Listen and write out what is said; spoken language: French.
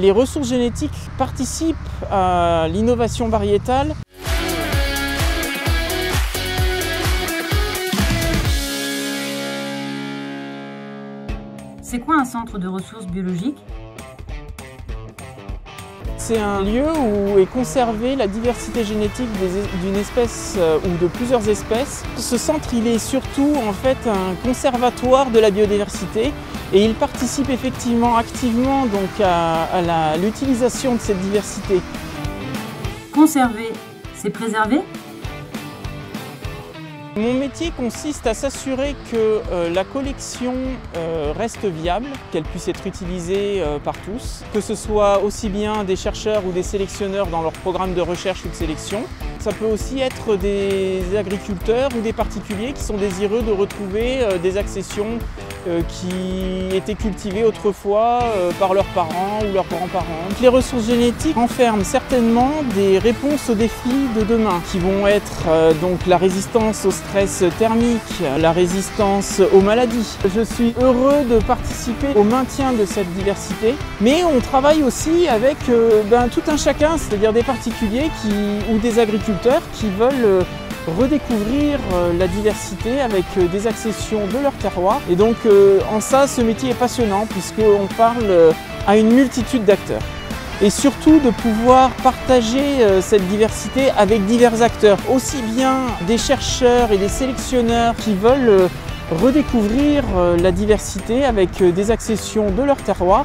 Les ressources génétiques participent à l'innovation variétale. C'est quoi un centre de ressources biologiques? C'est un lieu où est conservée la diversité génétique d'une espèce euh, ou de plusieurs espèces. Ce centre, il est surtout en fait un conservatoire de la biodiversité et il participe effectivement activement donc à, l'utilisation de cette diversité. Conserver, c'est préserver? Mon métier consiste à s'assurer que euh, la collection euh, reste viable, qu'elle puisse être utilisée euh, par tous, que ce soit aussi bien des chercheurs ou des sélectionneurs dans leur programme de recherche ou de sélection. Ça peut aussi être des agriculteurs ou des particuliers qui sont désireux de retrouver des accessions qui étaient cultivées autrefois par leurs parents ou leurs grands-parents. Les ressources génétiques renferment certainement des réponses aux défis de demain qui vont être donc la résistance au stress thermique, la résistance aux maladies. Je suis heureux de participer au maintien de cette diversité, mais on travaille aussi avec euh, ben, tout un chacun, c'est-à-dire des particuliers ou des agriculteurs qui veulent euh, redécouvrir euh, la diversité avec des accessions de leur terroir. Et donc en ça, ce métier est passionnant puisqu'on parle à une multitude d'acteurs et surtout de pouvoir partager euh, cette diversité avec divers acteurs, aussi bien des chercheurs et des sélectionneurs qui veulent euh, redécouvrir euh, la diversité avec des accessions de leur terroir,